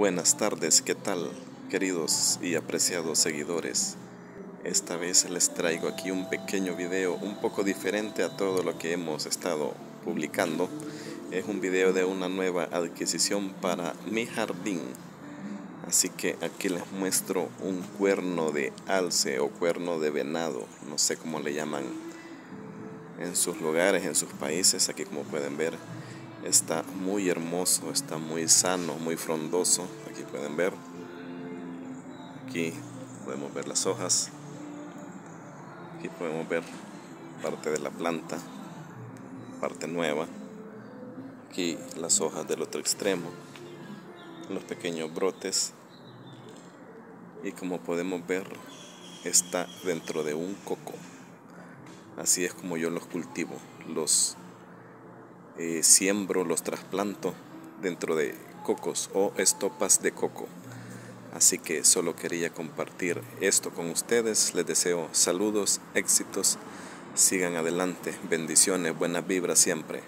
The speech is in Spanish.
Buenas tardes, ¿qué tal queridos y apreciados seguidores? Esta vez les traigo aquí un pequeño video un poco diferente a todo lo que hemos estado publicando. Es un video de una nueva adquisición para mi jardín. Así que aquí les muestro un cuerno de alce o cuerno de venado, no sé cómo le llaman en sus lugares, en sus países. Aquí como pueden ver está muy hermoso, está muy sano, muy frondoso. Aquí pueden ver. Aquí podemos ver las hojas. Aquí podemos ver parte de la planta, parte nueva. Aquí las hojas del otro extremo, los pequeños brotes. Y como podemos ver, está dentro de un coco. Así es como yo los cultivo. Los eh, siembro, los trasplanto dentro de cocos o estopas de coco. Así que solo quería compartir esto con ustedes. Les deseo saludos, éxitos. Sigan adelante. Bendiciones, buenas vibras siempre.